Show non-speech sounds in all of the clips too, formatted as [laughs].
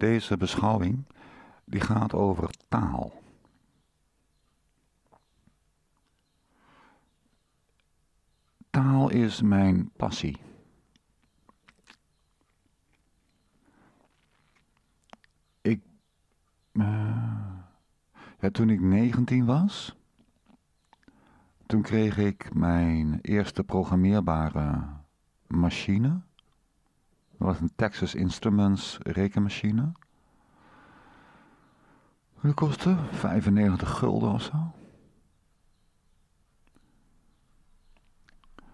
Deze beschouwing die gaat over taal. Taal is mijn passie. Ik, uh, ja, toen ik 19 was, toen kreeg ik mijn eerste programmeerbare machine. Dat was een Texas Instruments rekenmachine. Die kostte 95 gulden of zo.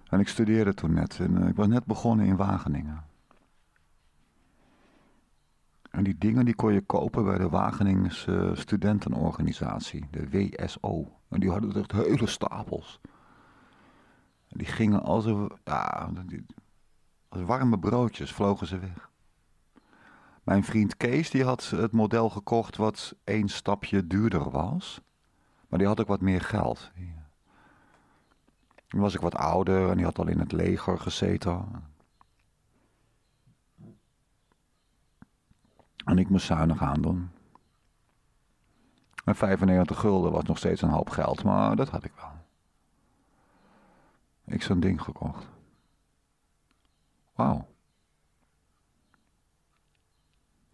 En ik studeerde toen net. En eh, ik was net begonnen in Wageningen. En die dingen die kon je kopen bij de Wageningse studentenorganisatie, de WSO. En die hadden echt hele stapels. En die gingen als, ja, warme broodjes, vlogen ze weg. Mijn vriend Kees die had het model gekocht wat één stapje duurder was. Maar die had ook wat meer geld. Toen was ik wat ouder en die had al in het leger gezeten. En ik moest zuinig aandoen. En 95 gulden was nog steeds een hoop geld, maar dat had ik wel. Ik zo'n ding gekocht. Wauw.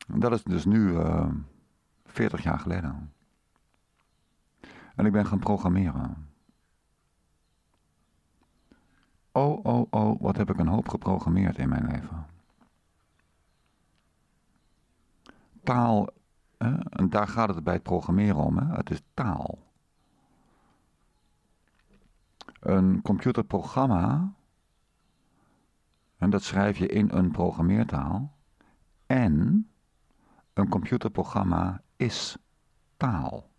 Dat is dus nu uh, eh, 40 jaar geleden. En ik ben gaan programmeren. Oh, oh, oh, wat heb ik een hoop geprogrammeerd in mijn leven. Taal, hè? en daar gaat het bij het programmeren om, hè? het is taal. Een computerprogramma, en dat schrijf je in een programmeertaal, en een computerprogramma is taal.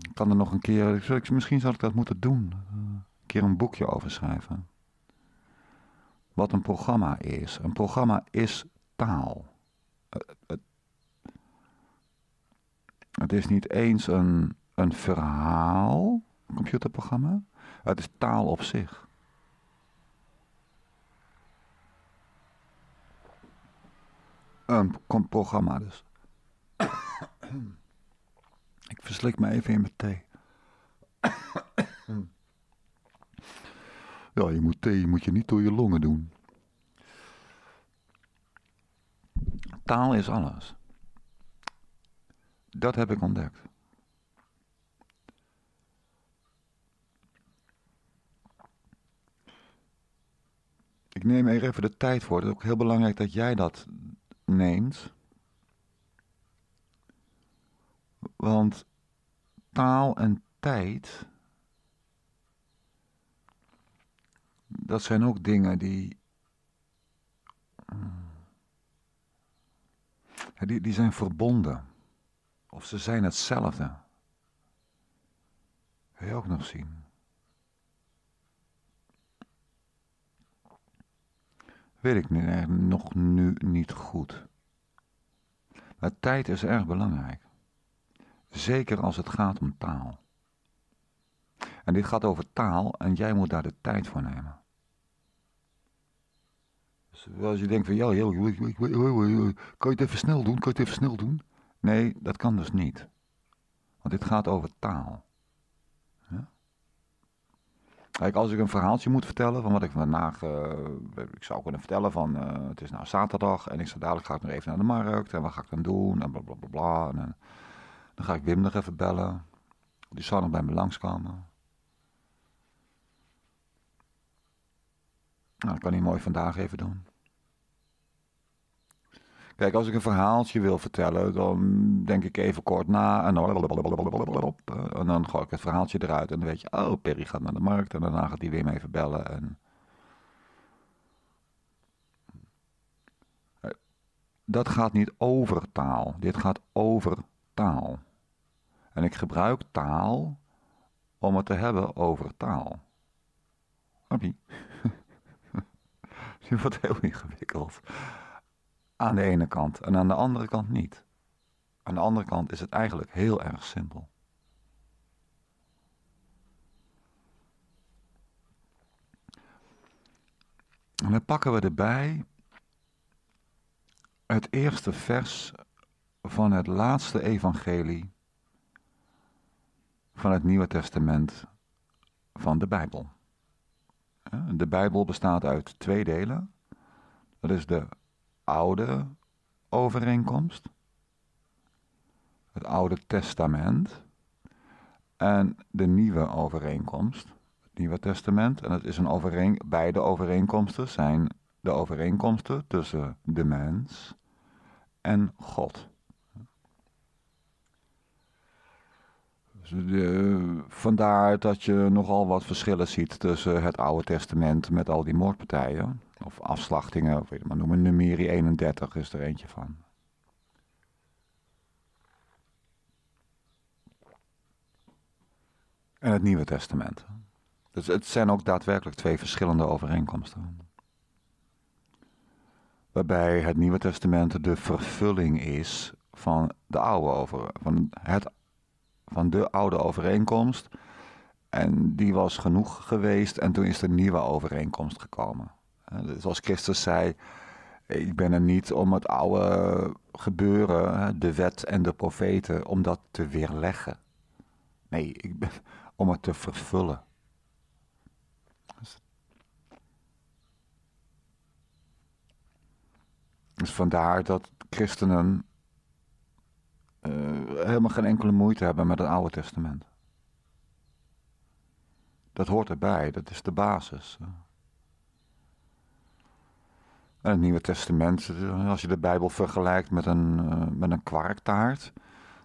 Ik kan er nog een keer, misschien zal ik dat moeten doen, een keer een boekje over schrijven. Wat een programma is. Een programma is taal. Het, het is niet eens een, een verhaal, een computerprogramma. Het is taal op zich. Een programma dus. [coughs] Ik verslik me even in mijn thee. [coughs] Ja, je moet thee moet je niet door je longen doen. Taal is alles. Dat heb ik ontdekt. Ik neem er even de tijd voor. Het is ook heel belangrijk dat jij dat neemt. Want taal en tijd, dat zijn ook dingen die, die, die zijn verbonden. Of ze zijn hetzelfde. Wil je ook nog zien? Weet ik nog nu niet goed. Maar tijd is erg belangrijk. Zeker als het gaat om taal. En dit gaat over taal en jij moet daar de tijd voor nemen. Dus als je denkt van ja, heel, kan je het even snel doen? Kan je het even snel doen? Nee, dat kan dus niet. Want dit gaat over taal. Kijk, als ik een verhaaltje moet vertellen van wat ik vandaag, uh, ik zou kunnen vertellen van, uh, het is nou zaterdag en ik zou dadelijk ga ik nog even naar de markt en wat ga ik dan doen en bla bla bla bla. En, dan ga ik Wim nog even bellen. Die zal nog bij me langskomen. Nou, dat kan hij mooi vandaag even doen. Kijk, als ik een verhaaltje wil vertellen, dan denk ik even kort na en dan, en dan gooi ik het verhaaltje eruit en dan weet je, oh, Perry gaat naar de markt en daarna gaat hij Wim even bellen en... Dat gaat niet over taal, dit gaat over taal. En ik gebruik taal om het te hebben over taal. Snap je? Het wordt heel ingewikkeld. Aan de ene kant en aan de andere kant niet. Aan de andere kant is het eigenlijk heel erg simpel. En dan pakken we erbij het eerste vers van het laatste evangelie van het Nieuwe Testament van de Bijbel. De Bijbel bestaat uit twee delen. Dat is de oude overeenkomst, het Oude Testament en de nieuwe overeenkomst, het Nieuwe Testament. En het is een overeen, beide overeenkomsten zijn de overeenkomsten tussen de mens en God. Dus vandaar dat je nogal wat verschillen ziet tussen het Oude Testament met al die moordpartijen. Of afslachtingen, of weet je maar noemen. Numeri 31 is er eentje van. En het Nieuwe Testament. Dus het zijn ook daadwerkelijk twee verschillende overeenkomsten. Waarbij het Nieuwe Testament de vervulling is van de oude over, van, het, van de oude overeenkomst. En die was genoeg geweest en toen is de nieuwe overeenkomst gekomen. Zoals Christus zei, ik ben er niet om het oude gebeuren, de wet en de profeten, om dat te weerleggen. Nee, ik ben [laughs] om het te vervullen. Dus vandaar dat christenen uh, helemaal geen enkele moeite hebben met het Oude Testament. Dat hoort erbij, dat is de basis. En het Nieuwe Testament, als je de Bijbel vergelijkt met een, uh, met een kwarktaart,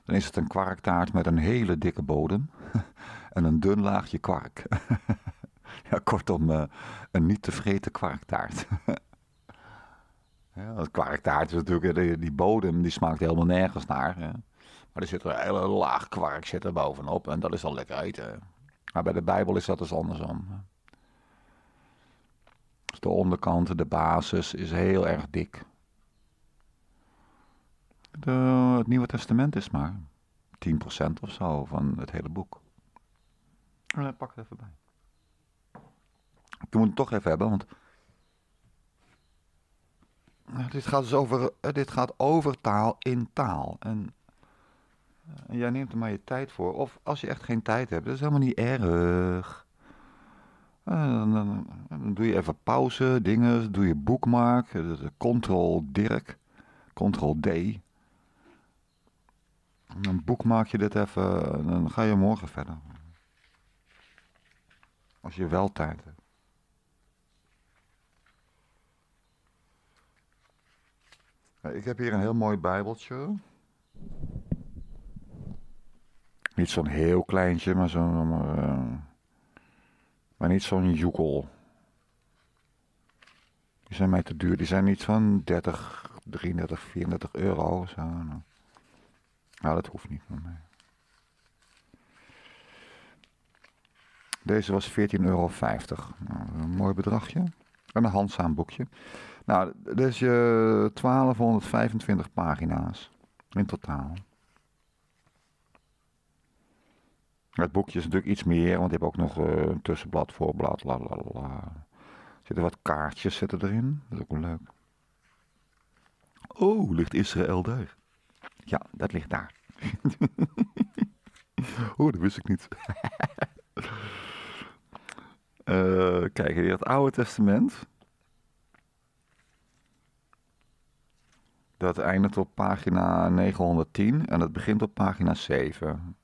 dan is het een kwarktaart met een hele dikke bodem [laughs] en een dun laagje kwark. [laughs] ja, kortom, uh, een niet tevreden kwarktaart. [laughs] ja, kwarktaart is natuurlijk, die, bodem die smaakt helemaal nergens naar. Maar er zit een hele laag kwark zit er bovenop en dat is al lekker eten. Maar bij de Bijbel is dat dus andersom. De onderkant, de basis, is heel erg dik. De, het Nieuwe Testament is maar 10% of zo van het hele boek. Uh, pak het even bij. Ik moet het toch even hebben, want. dit gaat dus over, eh, dit gaat over taal in taal. En, en jij neemt er maar je tijd voor. Of als je echt geen tijd hebt, dat is helemaal niet erg. Dan, dan, dan, doe je even pauze, dingen, doe je boekmark, Ctrl Dirk, Ctrl D. Dan boekmaak je dit even, en dan ga je morgen verder. Als je wel tijd hebt. Ik heb hier een heel mooi bijbeltje. Niet zo'n heel kleintje, maar zo'n... Uh, maar niet zo'n joekel. Die zijn mij te duur. Die zijn iets van 30, 33, 34 euro. Zo. Nou, dat hoeft niet van mij. Deze was 14,50 euro. Nou, een mooi bedragje. En een handzaam boekje. Nou, dus is je 1225 pagina's in totaal. Het boekje is natuurlijk iets meer, want je hebt ook nog uh, een tussenblad, voorblad, la la la. Zitten wat kaartjes zitten erin. Dat is ook leuk. Oh, ligt Israël daar? Ja, dat ligt daar. [laughs] oh, dat wist ik niet. uh, [laughs] kijk, hier het Oude Testament. Dat eindigt op pagina 910 en dat begint op pagina 7.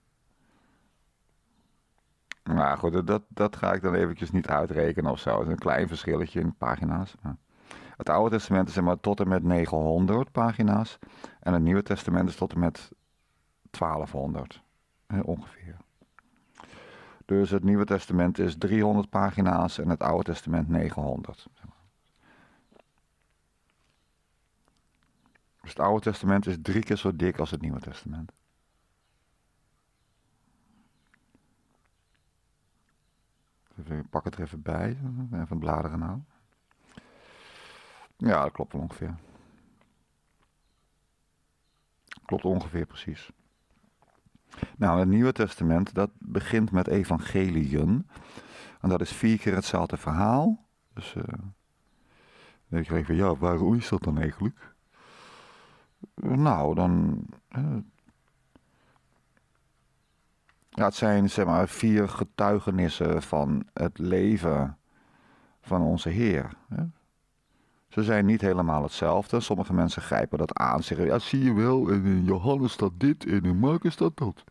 Nou goed, dat, dat ga ik dan eventjes niet uitrekenen of zo. Het is een klein verschilletje in pagina's. Het Oude Testament is maar tot en met 900 pagina's. En het Nieuwe Testament is tot en met 1200. ongeveer. Dus het Nieuwe Testament is 300 pagina's en het Oude Testament 900. Dus het Oude Testament is drie keer zo dik als het Nieuwe Testament. Ik pak het er even bij. Even bladeren nou. Ja, dat klopt wel ongeveer. Klopt ongeveer precies. Nou, het Nieuwe Testament, dat begint met evangeliën. En dat is vier keer hetzelfde verhaal. Dus uh, dan denk je van, ja, waarom is dat dan eigenlijk? nou, dan. Ja, het zijn zeg maar vier getuigenissen van het leven van onze Heer. Ze zijn niet helemaal hetzelfde. Sommige mensen grijpen dat aan. Zeggen, ja, zie je wel, in Johannes staat dit en in Marcus staat dat.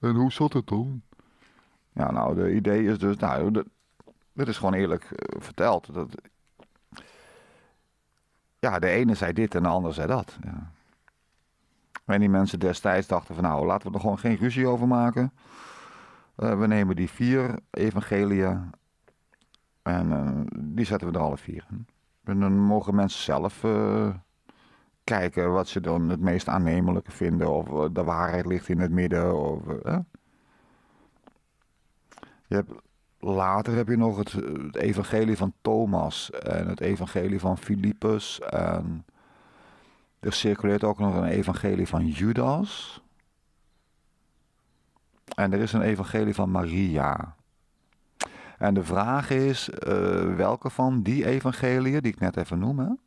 En hoe zat het dan? Ja, nou, de idee is dus, nou, de, dit is gewoon eerlijk uh, verteld. Dat, ja, de ene zei dit en de ander zei dat. Ja. En die mensen destijds dachten van, nou, laten we er gewoon geen ruzie over maken. Uh, we nemen die vier evangeliën en uh, die zetten we er alle vier in. En dan mogen mensen zelf uh, kijken wat ze dan het meest aannemelijke vinden. Of de waarheid ligt in het midden. Of, je hebt, later heb je nog het, het, evangelie van Thomas en het evangelie van Filippus. En er circuleert ook nog een evangelie van Judas. En er is een evangelie van Maria. En de vraag is uh, welke van die evangeliën, die ik net even noem,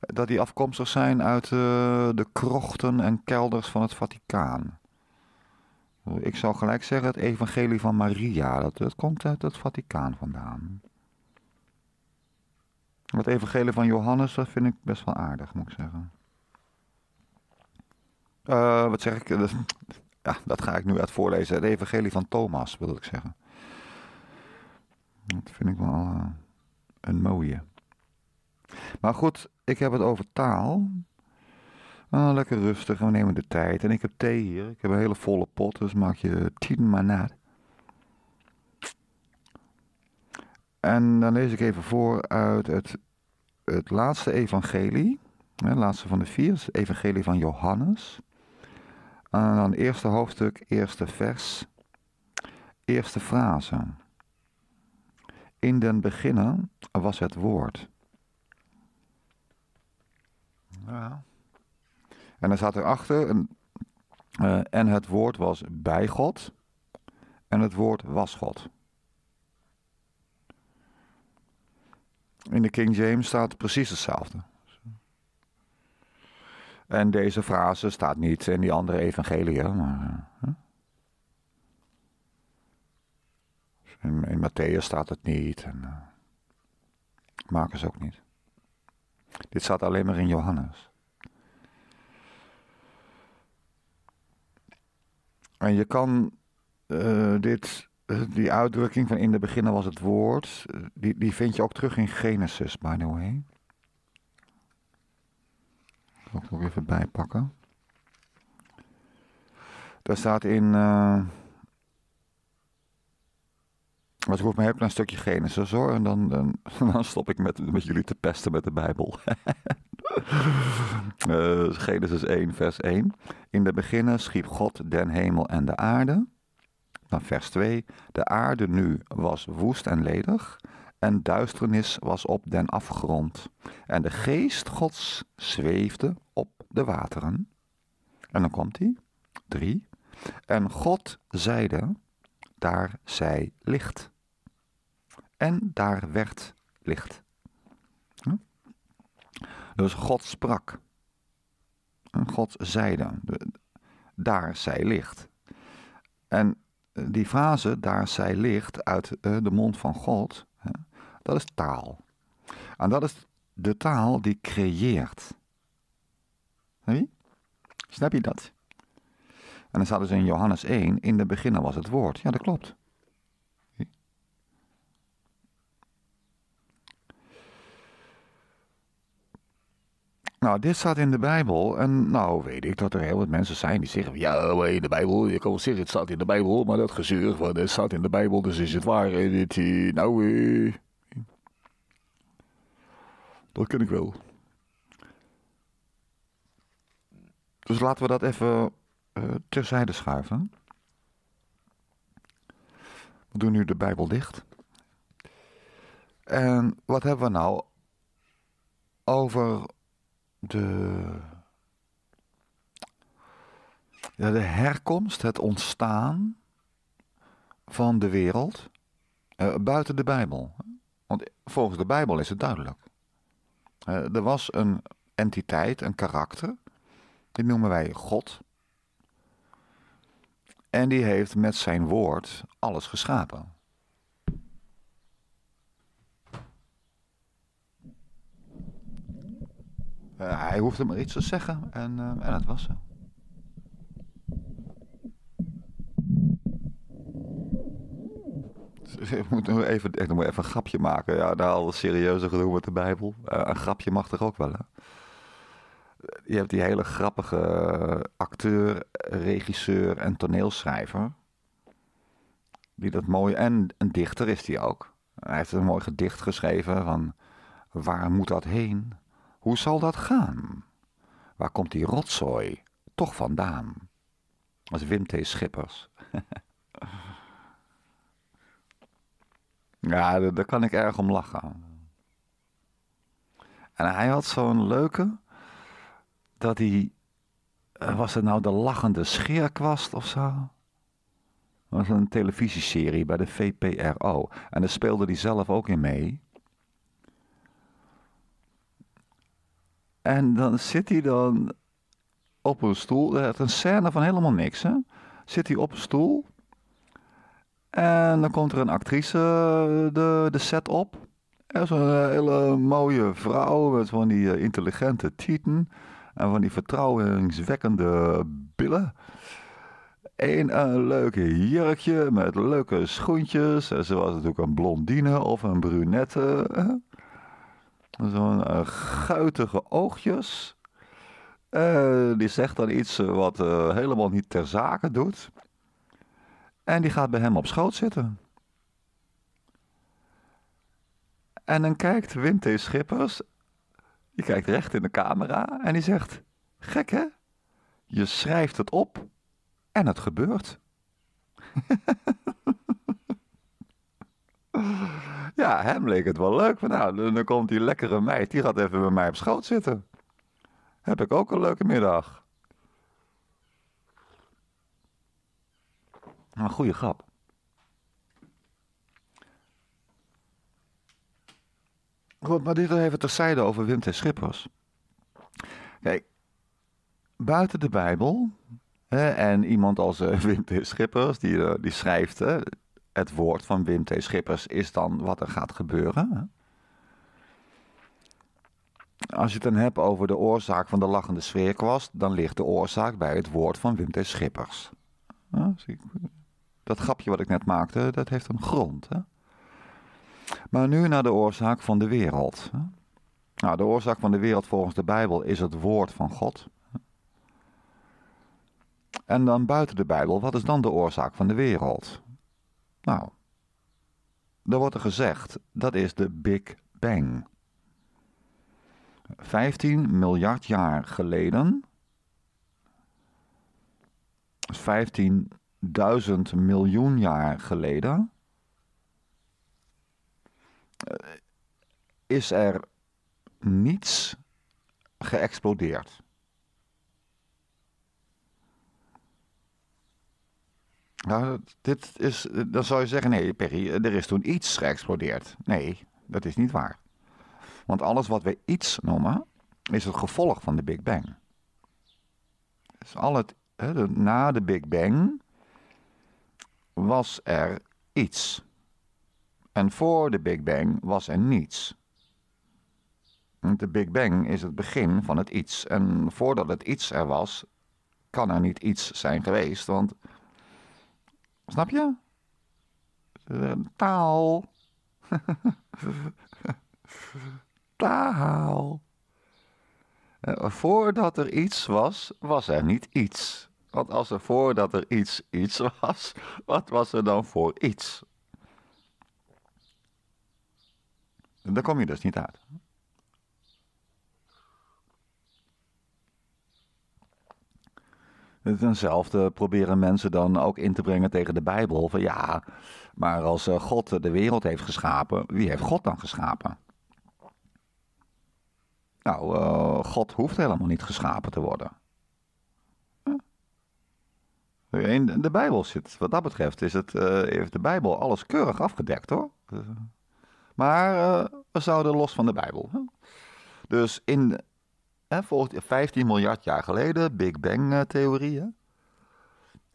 dat die afkomstig zijn uit uh, de krochten en kelders van het Vaticaan. Ik zou gelijk zeggen het evangelie van Maria, dat, dat komt uit het Vaticaan vandaan. Het evangelie van Johannes, dat vind ik best wel aardig, moet ik zeggen. Uh, wat zeg ik? [laughs] Ja, dat ga ik nu uit voorlezen. Het evangelie van Thomas, wil ik zeggen. Dat vind ik wel uh, een mooie. Maar goed, ik heb het over taal. Lekker rustig, we nemen de tijd. En ik heb thee hier. Ik heb een hele volle pot, dus maak je tien manat. En dan lees ik even voor uit het, het laatste evangelie. Het laatste van de vier, het evangelie van Johannes. En dan eerste hoofdstuk, eerste vers, eerste frase. In den beginnen was het woord. Ja. En dan staat erachter, en, uh, en het woord was bij God, en het woord was God. In de King James staat precies hetzelfde. En deze frase staat niet in die andere evangeliën, maar... In, in Matthäus staat het niet. En uh, Marcus ook niet. Dit staat alleen maar in Johannes. En je kan uh, dit, die uitdrukking van in de beginnen was het woord, die, die vind je ook terug in Genesis, by the way. Ik zal het ook even bijpakken. Daar staat in... Maar het hoeft me heb een stukje Genesis hoor. En dan, dan, [laughs] dan, stop ik met, met jullie te pesten met de Bijbel. uh, [laughs] Genesis 1, vers 1. In de beginnen schiep God den hemel en de aarde. Dan vers 2. De aarde nu was woest en ledig. En duisternis was op den afgrond. En de geest Gods zweefde op de wateren. En dan komt hij. 3. En God zeide daar zij licht. En daar werd licht. Hm? Dus God sprak. En God zeide, daar zij licht. En die frase, daar zij licht, uit eh, de mond van God, dat is taal. En dat is de taal die creëert. Snap je dat? En dan staat dus in Johannes 1, in de beginnen was het woord. Ja, dat klopt. Nou, dit staat in de Bijbel. En nou weet ik dat er heel wat mensen zijn die zeggen... Ja, in de Bijbel, je kan wel zeggen het staat in de Bijbel... maar dat gezeur van het staat in de Bijbel, dus is het waar. Dit, nou, eh, dat ken ik wel. Dus laten we dat even terzijde schuiven. We doen nu de Bijbel dicht. En wat hebben we nou over de, ja, de herkomst, het ontstaan van de wereld uh, buiten de Bijbel? Want volgens de Bijbel is het duidelijk. Uh, er was een entiteit, een karakter, Die noemen wij God. En die heeft met zijn woord alles geschapen. Uh, hij hoefde maar iets te zeggen en, uh, en dat was zo. [laughs] Ik moet even, moet even een grapje maken. Ja, daar al serieuzer gedoe met de Bijbel. Uh, een grapje mag toch ook wel, hè? Je hebt die hele grappige acteur, regisseur en toneelschrijver. Die dat mooi... En een dichter is die ook. Hij heeft een mooi gedicht geschreven van... Waar moet dat heen? Hoe zal dat gaan? Waar komt die rotzooi toch vandaan? Is Wim T. Schippers. [laughs] ja, daar kan ik erg om lachen. En hij had zo'n leuke, dat hij, eh, was het nou de lachende scheerkwast of zo? Dat was een televisieserie bij de VPRO. En daar speelde hij zelf ook in mee. En dan zit hij dan op een stoel. Het een scène van helemaal niks, hè? Zit hij op een stoel. En dan komt er een actrice de, de set op. En zo'n hele mooie vrouw met van die eh, intelligente tieten. En van die vertrouwenswekkende billen. Eén een leuke jurkje met leuke schoentjes. En ze was natuurlijk een blondine of een brunette. Zo'n uh, guitige oogjes. Uh, die zegt dan iets eh, wat helemaal niet ter zake doet. En die gaat bij hem op schoot zitten. En dan kijkt Wim T. Schippers. Die kijkt recht in de camera en die zegt: Gek hè? Je schrijft het op en het gebeurt. [laughs] Ja, hem leek het wel leuk. Nou, dan komt die lekkere meid, die gaat even bij mij op schoot zitten. Heb ik ook een leuke middag. Een goede grap. Goed, maar dit even terzijde over Wim T. Schippers. Kijk, buiten de Bijbel hè, en iemand als uh, [laughs] Wim T. Schippers, die, uh, die schrijft, hè, het woord van Wim T. Schippers is dan wat er gaat gebeuren. Als je het dan hebt over de oorzaak van de lachende sfeerkwast, dan ligt de oorzaak bij het woord van Wim T. Schippers. Dat grapje wat ik net maakte, dat heeft een grond. Hè? Maar nu naar de oorzaak van de wereld. Nou, de oorzaak van de wereld volgens de Bijbel is het woord van God. En dan buiten de Bijbel, wat is dan de oorzaak van de wereld? Nou, dan wordt er gezegd dat is de Big Bang. 15 miljard jaar geleden, 15.000 miljoen jaar geleden, eh, is er niets geëxplodeerd. Nou, dit is, dan zou je zeggen, nee Perry, er is toen iets geëxplodeerd. Nee, dat is niet waar. Want alles wat we iets noemen, is het gevolg van de Big Bang. Dus al het, na de Big Bang was er iets. En voor de Big Bang was er niets. De Big Bang is het begin van het iets. En voordat het iets er was, kan er niet iets zijn geweest, want Snap je? Eh, taal. [laughs] Taal. Uh, voordat er iets was, was er niet iets. Want als er voordat er iets iets was, wat was er dan voor iets? Daar kom je dus niet uit. Hetzelfde proberen mensen dan ook in te brengen tegen de Bijbel. Van ja, maar als eh, God de wereld heeft geschapen, wie heeft God dan geschapen? Nou, uh, God hoeft helemaal niet geschapen te worden. In de Bijbel zit, wat dat betreft, is het, uh, heeft de Bijbel alles keurig afgedekt hoor. Maar we zouden los van de Bijbel. Dus in hè, volgens 15 miljard jaar geleden, Big Bang-theorie,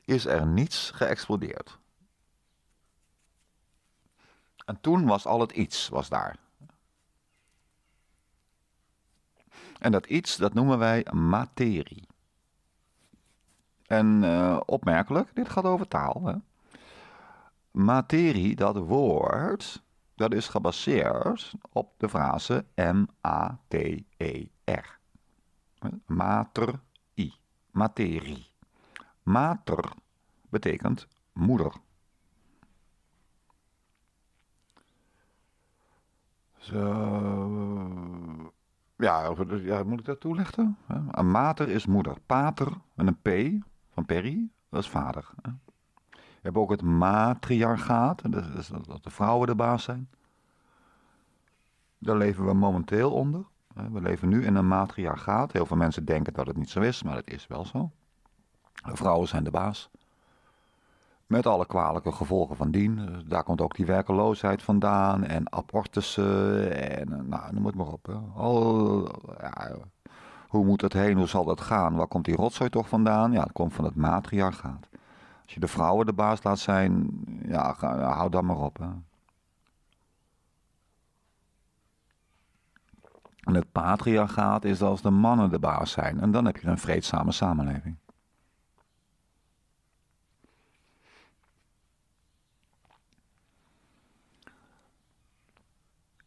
is er niets geëxplodeerd. En toen was al het iets was daar. En dat iets, dat noemen wij materie. En uh, opmerkelijk, dit gaat over taal. Hè? Materie, dat woord, dat is gebaseerd op de frase M-A-T-E-R. Mater-I, materie. Mater betekent moeder. Zo. Ja, ja, moet ik dat toelichten? Een mater is moeder. Pater met een P van Perry, dat is vader. We hebben ook het matriarchaat, dat is dat de vrouwen de baas zijn. Daar leven we momenteel onder. We leven nu in een matriarchaat. Heel veel mensen denken dat het niet zo is, maar het is wel zo. Vrouwen zijn de baas. Met alle kwalijke gevolgen van dien. Daar komt ook die werkeloosheid vandaan. En abortussen. En eh, nou, noem het maar op. Al, ja, hoe moet het heen? Hoe zal dat gaan? Waar komt die rotzooi toch vandaan? Ja, het komt van het matriarchaat. Als je de vrouwen de baas laat zijn, ja, hou dan maar op. Hè. En het patriarchaat is als de mannen de baas zijn. En dan heb je een vreedzame samenleving.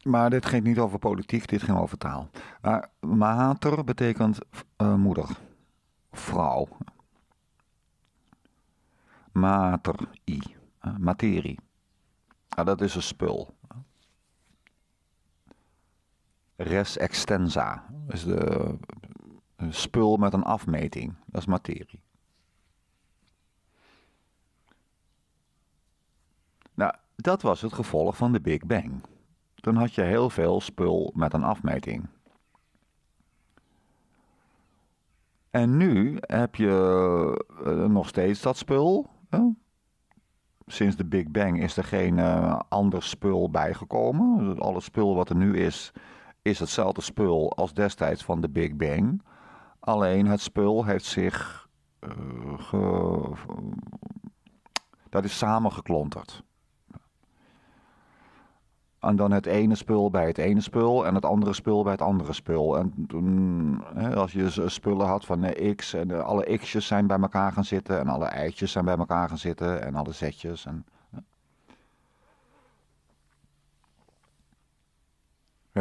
Maar dit ging niet over politiek, dit ging over taal. Maar mater betekent uh, moeder, vrouw. Mater, i, uh, materie. Nou, dat is een spul. Res extensa is de spul met een afmeting. Dat is materie. Nou, dat was het gevolg van de Big Bang toen had je heel veel spul met een afmeting. En nu heb je uh, nog steeds dat spul. Sinds de Big Bang is er geen uh, ander spul bijgekomen. Dus alle spul wat er nu is, is hetzelfde spul als destijds van de Big Bang. Alleen het spul heeft zich. Ge, dat is samengeklonterd. En dan het ene spul bij het ene spul en het andere spul bij het andere spul. En toen, als je spullen had van uh, X en uh, alle X'jes zijn bij elkaar gaan zitten en alle eitjes zijn bij elkaar gaan zitten en alle zetjes. En,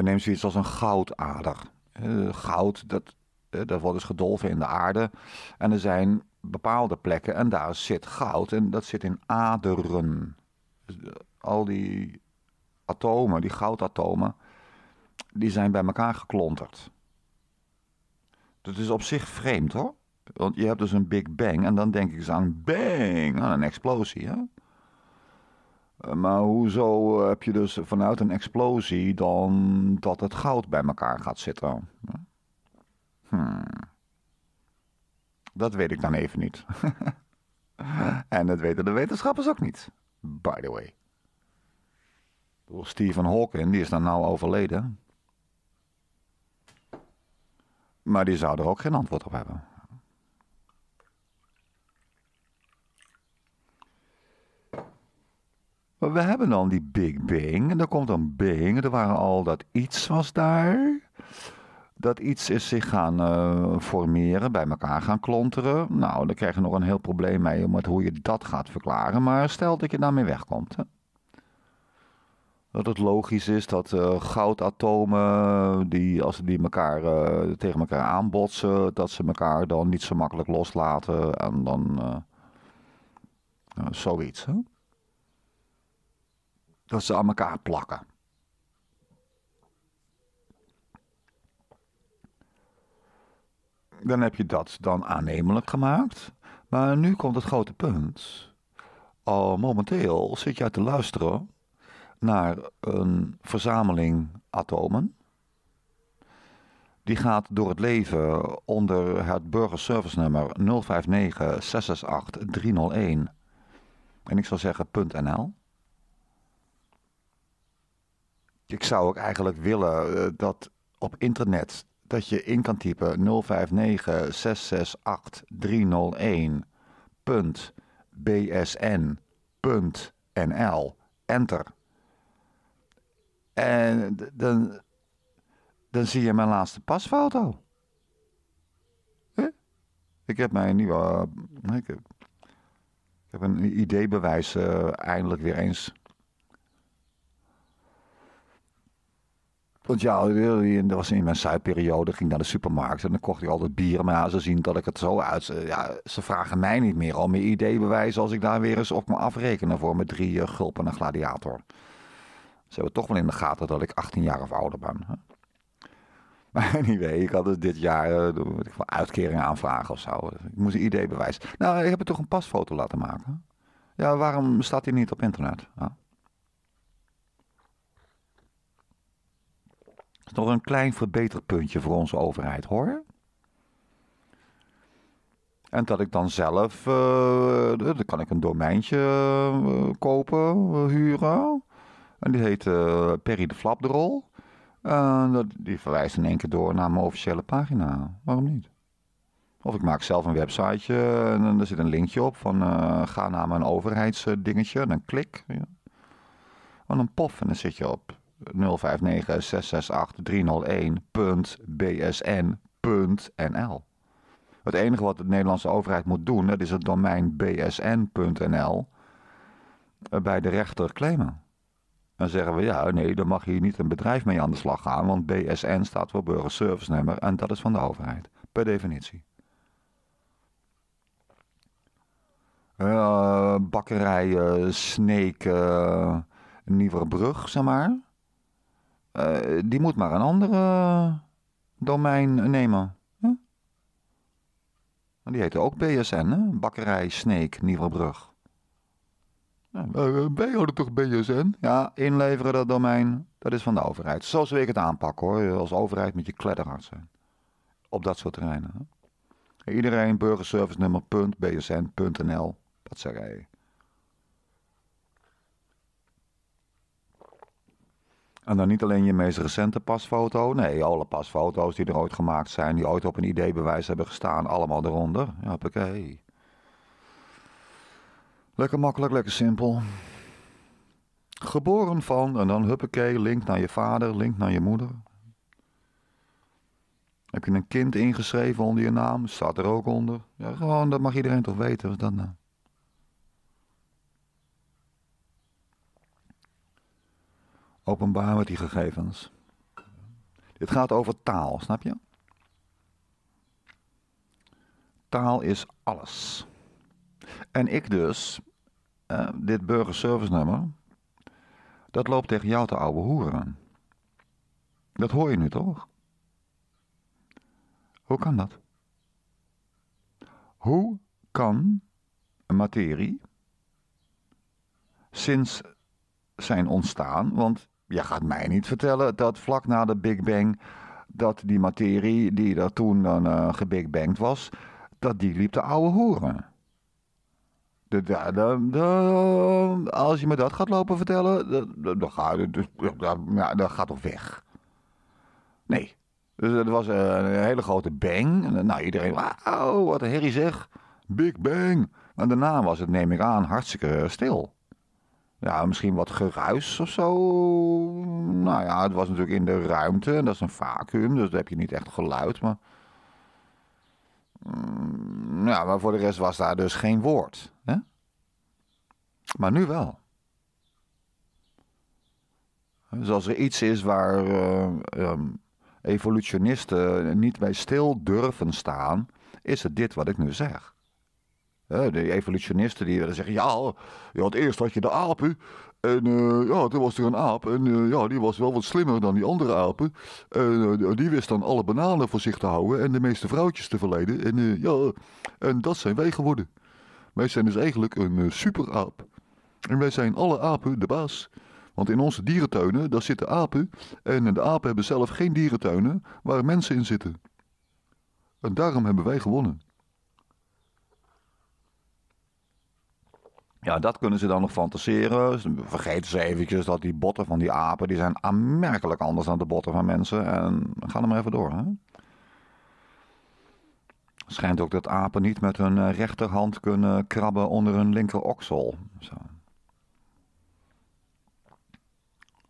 Nemen zoiets als een goudader. Uh, goud, dat, dat wordt dus gedolven in de aarde. En er zijn bepaalde plekken en daar zit goud en dat zit in aderen. Dus al die atomen, die goudatomen, die zijn bij elkaar geklonterd. Dat is op zich vreemd hoor. Want je hebt dus een Big Bang en dan denk ik eens aan bang, aan een explosie. Hè? Eh, maar hoezo heb je dus vanuit een explosie dan dat het goud bij elkaar gaat zitten? Hmm. Dat weet ik dan even niet. [laughs] en dat weten de wetenschappers ook niet. By the way. Stephen Hawking, die is dan nou overleden. Maar die zou er ook geen antwoord op hebben. We hebben dan die Big Bang. En dan komt een Bang. Er waren al dat iets was daar. Dat iets is zich gaan uh, formeren, bij elkaar gaan klonteren. Nou, dan krijg je nog een heel probleem mee met hoe je dat gaat verklaren. Maar stel dat je daarmee wegkomt. Dat het logisch is dat uh, goudatomen, die, als die elkaar, tegen elkaar aanbotsen, dat ze elkaar dan niet zo makkelijk loslaten en dan zoiets. Hè? Dat ze aan elkaar plakken. Dan heb je dat dan aannemelijk gemaakt. Maar nu komt het grote punt. Al momenteel zit jij te luisteren naar een verzameling atomen. Die gaat door het leven onder het burgerservice nummer 059 668 301. En ik zou zeggen .nl. Ik zou ook eigenlijk willen eh, dat op internet dat je in kan typen 059 668 301 bsn.nl. Enter. En dan, dan zie je mijn laatste pasfoto. Ik heb mijn nieuwe. Ik heb, ik heb een ID-bewijs uh, eindelijk weer eens. Want ja, dat was in mijn zuidperiode, ging naar de supermarkt en dan kocht ik altijd bier. Maar ja, ze zien dat ik het zo uit. Ja, ze vragen mij niet meer om mijn ID-bewijs als ik daar weer eens op me afrekenen voor mijn drie uh, gulpen en een gladiator. Ze hebben toch wel in de gaten dat ik 18 jaar of ouder ben. Hè? [laughs] Maar anyway, ik had dus dit jaar ik wel uitkeringen aanvragen of zo. Ik moest een ID-bewijs. Nou, ik heb het toch een pasfoto laten maken. Ja, waarom staat die niet op internet? Ja. Is nog een klein verbeterpuntje voor onze overheid, hoor. En dat ik dan zelf, uh, dan kan ik een domeintje uh, kopen, uh, huren. En die heet Perry de Flapdrol. dat, die verwijst in één keer door naar mijn officiële pagina. Waarom niet? Of ik maak zelf een websiteje en er zit een linkje op van ga naar mijn overheidsdingetje. En dan klik. En dan pof en dan zit je op 059-668-301.bsn.nl. Het enige wat de Nederlandse overheid moet doen, dat is het domein bsn.nl bij de rechter claimen. Dan zeggen we, ja, nee, dan mag hier niet een bedrijf mee aan de slag gaan, want BSN staat voor burgerservice nummer en dat is van de overheid, per definitie. Uh, bakkerijen, Sneek, uh, Nieuwerbrug, zeg maar. Uh, die moet maar een andere domein nemen. Huh? Die heette ook BSN, hè? Bakkerij Sneek, Nieuwerbrug. Ja, uh, wij hadden toch BSN? Ja, inleveren dat domein, dat is van de overheid. Zo wil ik het aanpakken hoor, als overheid moet je kledderhard zijn. Op dat soort terreinen. Hè? Iedereen burgerservice nummer .bsn.nl, dat zeg hij. En dan niet alleen je meest recente pasfoto. Nee, alle pasfoto's die er ooit gemaakt zijn, die ooit op een ID-bewijs hebben gestaan, allemaal eronder. Ja, hoppakee. Lekker makkelijk, lekker simpel. Geboren van, en dan huppakee, link naar je vader, link naar je moeder. Heb je een kind ingeschreven onder je naam, staat er ook onder. Ja, gewoon, dat mag iedereen toch weten, wat dat nou? Openbaar met die gegevens. Dit gaat over taal, snap je? Taal is alles. En ik dus, dit burgerservice nummer, dat loopt tegen jou te ouwe hoeren. Dat hoor je nu toch? Hoe kan dat? Hoe kan een materie sinds zijn ontstaan, want je gaat mij niet vertellen dat vlak na de Big Bang dat die materie die er toen dan uh, gebigbankt was, dat die liep te oude hoeren. De, de, de, als je me dat gaat lopen vertellen, dan gaat, dat gaat weg. Nee. Dus er was een hele grote bang. Nou, iedereen, wauw, wat een herrie zeg. Big Bang. En daarna was het, neem ik aan, hartstikke stil. Ja, misschien wat geruis of zo. Nou ja, het was natuurlijk in de ruimte en dat is een vacuüm, dus dan heb je niet echt geluid. Maar, mm, ja, maar voor de rest was daar dus geen woord. Hè? Maar nu wel. Dus als er iets is waar uh, evolutionisten niet bij stil durven staan, is het dit wat ik nu zeg. De evolutionisten die willen zeggen, ja, je had eerst had je de apen. En uh, ja, toen was er een aap. En uh, ja, die was wel wat slimmer dan die andere apen. En uh, die wist dan alle bananen voor zich te houden en de meeste vrouwtjes te verleden. En ja, en dat zijn wij geworden. Wij zijn dus eigenlijk een superaap. En wij zijn alle apen de baas. Want in onze dierentuinen, daar zitten apen. En de apen hebben zelf geen dierentuinen waar mensen in zitten. En daarom hebben wij gewonnen. Ja, dat kunnen ze dan nog fantaseren. Vergeten ze eventjes dat die botten van die apen... die zijn aanmerkelijk anders dan de botten van mensen. En ga er maar even door, hè. Schijnt ook dat apen niet met hun eh, rechterhand kunnen krabben onder hun linkeroksel. Zo.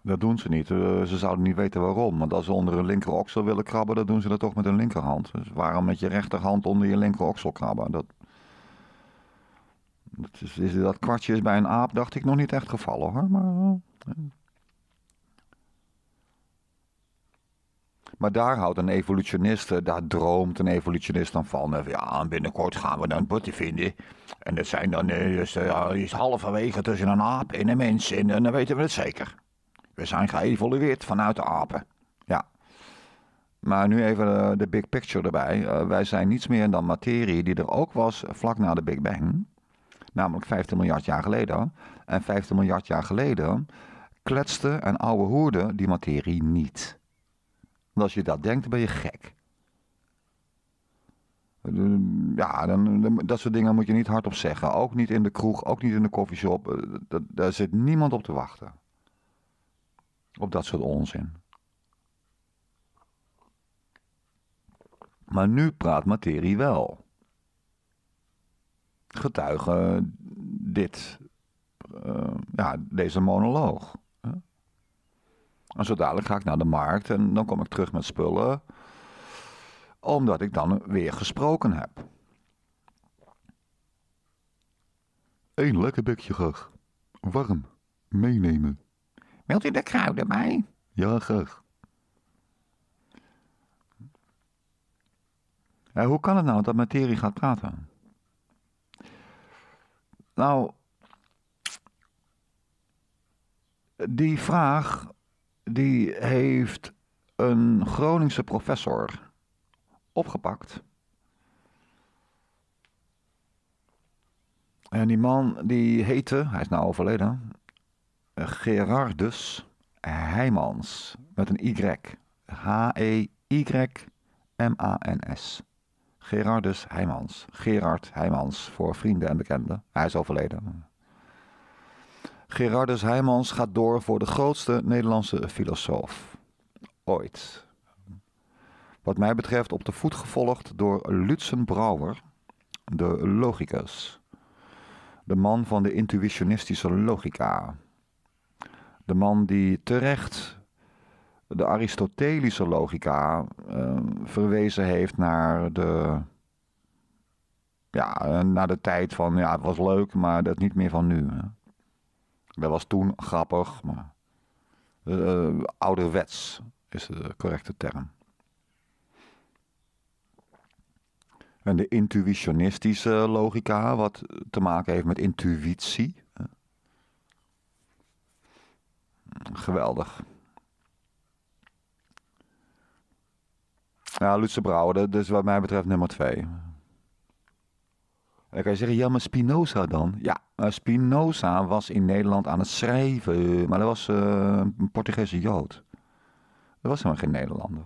Dat doen ze niet. Eh, ze zouden niet weten waarom. Want als ze onder hun linkeroksel willen krabben, dan doen ze dat toch met hun linkerhand. Dus waarom met je rechterhand onder je linkeroksel krabben? Dat, dat, is, dat kwartje is bij een aap, dacht ik, nog niet echt gevallen hoor. Maar, eh, Maar daar houdt een evolutionist, eh, daar droomt een evolutionist dan van. Ja, binnenkort gaan we dan botten vinden. En dat zijn dan dus, uh, is halverwege tussen een aap en een mens. En, dan weten we het zeker. We zijn geëvolueerd vanuit de apen. Ja. Maar nu even de big picture erbij. wij zijn niets meer dan materie die er ook was vlak na de Big Bang. Namelijk 15 miljard jaar geleden. En 15 miljard jaar geleden kletste en ouwe hoerde die materie niet als je dat denkt, ben je gek. Ja, dan, dat soort dingen moet je niet hardop zeggen. Ook niet in de kroeg, ook niet in de koffieshop. Eh, daar zit niemand op te wachten. Op dat soort onzin. Maar nu praat materie wel. Getuige dit, uh, ja, deze monoloog. En zo dadelijk ga ik naar de markt en dan kom ik terug met spullen. Omdat ik dan weer gesproken heb. Eén lekker bekje graag. Warm. Meenemen. Wilt u de kruiden bij? Ja, graag. Ja, hoe kan het nou dat materie gaat praten? Nou, die vraag die heeft een Groningse professor opgepakt. En die man die heette, hij is nou overleden, Gerardus Heijmans. Met een Y. H-E-Y-M-A-N-S. Gerardus Heijmans. Gerard Heijmans voor vrienden en bekenden. Hij is overleden. Gerardus Heijmans gaat door voor de grootste Nederlandse filosoof. Ooit. Wat mij betreft op de voet gevolgd door Lutzen Brouwer, de logicus. De man van de intuitionistische logica. De man die terecht de Aristotelische logica uh, verwezen heeft naar de, ja, naar de tijd van, ja, het was leuk, maar dat niet meer van nu. Hè. Dat was toen grappig, maar uh, ouderwets is de correcte term. En de intuitionistische logica, wat te maken heeft met intuïtie. Geweldig. Ja, Lutze Brouwer, dat wat mij betreft nummer twee. Dan kan je zeggen, ja, maar Spinoza dan? Ja, Spinoza was in Nederland aan het schrijven, maar dat was uh, een Portugese Jood. Dat was helemaal geen Nederlander.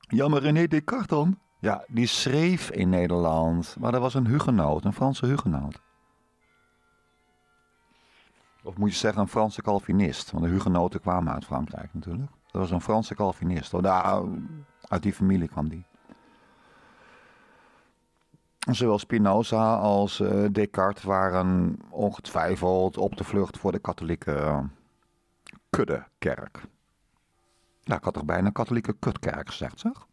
Ja, maar René Descartes dan? Ja, die schreef in Nederland, maar dat was een hugenoot, een Franse hugenoot. Of moet je zeggen een Franse Calvinist, want de hugenoten kwamen uit Frankrijk natuurlijk. Dat was een Franse Calvinist, uit die familie kwam die. Zowel Spinoza als uh, Descartes waren ongetwijfeld op de vlucht voor de katholieke uh, kuddekerk. Ja, ik had toch bijna katholieke kutkerk gezegd, zeg?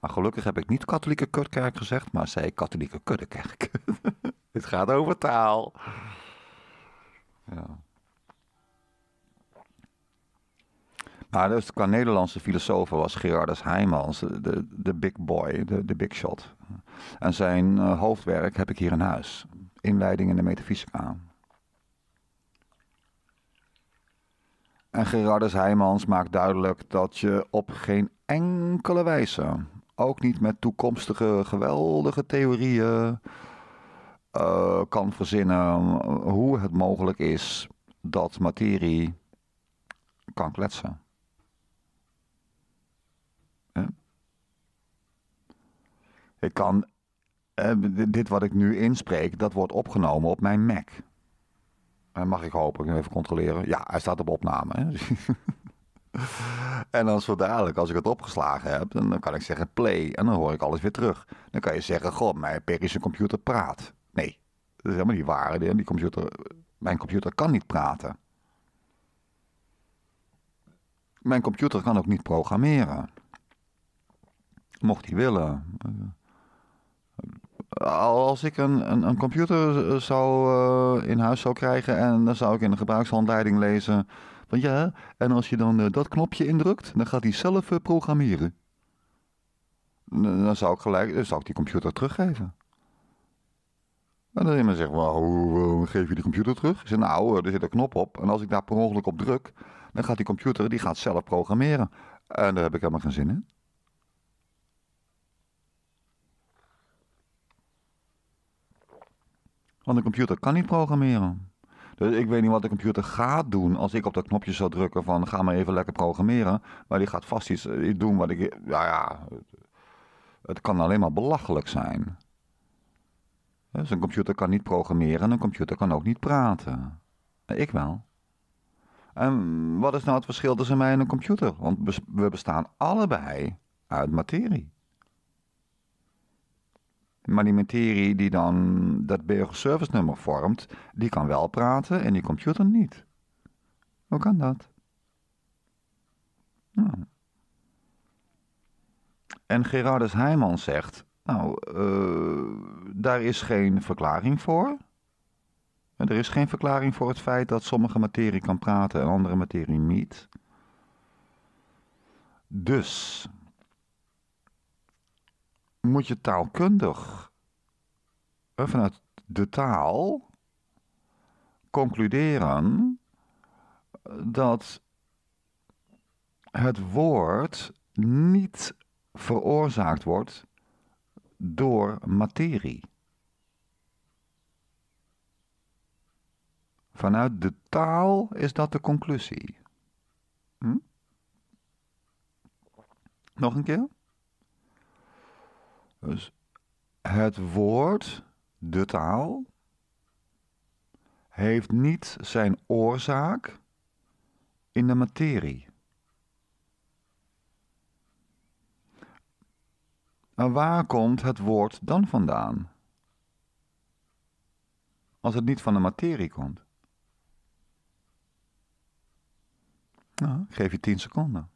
Maar gelukkig heb ik niet katholieke kutkerk gezegd, maar zei katholieke kuddekerk. [laughs] Dit gaat over taal. Ja. Nou, dus qua Nederlandse filosofen was Gerardus Heijmans de, de big boy, de, de big shot. En zijn uh, hoofdwerk heb ik hier in huis. Inleiding in de metafysica. En Gerardus Heijmans maakt duidelijk dat je op geen enkele wijze, ook niet met toekomstige geweldige theorieën, uh, kan verzinnen hoe het mogelijk is dat materie kan kletsen. Ik kan, eh, dit wat ik nu inspreek, dat wordt opgenomen op mijn Mac. Uh, mag ik hopen, even controleren. Ja, hij staat op opname. Hè? [laughs] En dan zo dadelijk, als ik het opgeslagen heb, dan kan ik zeggen play en dan hoor ik alles weer terug. Dan kan je zeggen, god, mijn perische computer praat. Nee, dat is helemaal niet waar. Die computer, mijn computer kan niet praten. Mijn computer kan ook niet programmeren. Mocht hij willen. Als ik een, een, computer zou, uh, in huis zou krijgen en dan zou ik in de gebruikshandleiding lezen van ja, en als je dan uh, dat knopje indrukt, dan gaat hij zelf programmeren. Dan zou ik gelijk, dan zou ik die computer teruggeven. En dan iemand zegt, well, hoe geef je die computer terug? Ik zeg, nou, er zit een knop op en als ik daar per ongeluk op druk, dan gaat die computer, die gaat zelf programmeren. En daar heb ik helemaal geen zin in. Want de computer kan niet programmeren. Dus ik weet niet wat de computer gaat doen als ik op dat knopje zou drukken van ga maar even lekker programmeren. Maar die gaat vast iets, doen wat ik, ja ja, het kan alleen maar belachelijk zijn. Dus een computer kan niet programmeren en een computer kan ook niet praten. Ik wel. En wat is nou het verschil tussen mij en een computer? Want we bestaan allebei uit materie. Maar die materie die dan dat service nummer vormt, die kan wel praten en die computer niet. Hoe kan dat? Nou. En Gerardus Heijman zegt, nou, uh, daar is geen verklaring voor. Er is geen verklaring voor het feit dat sommige materie kan praten en andere materie niet. Dus moet je taalkundig vanuit de taal concluderen dat het woord niet veroorzaakt wordt door materie. Vanuit de taal is dat de conclusie. Hm? Nog een keer? Dus het woord, de taal, heeft niet zijn oorzaak in de materie. En waar komt het woord dan vandaan? Als het niet van de materie komt. Nou, ik geef je tien seconden.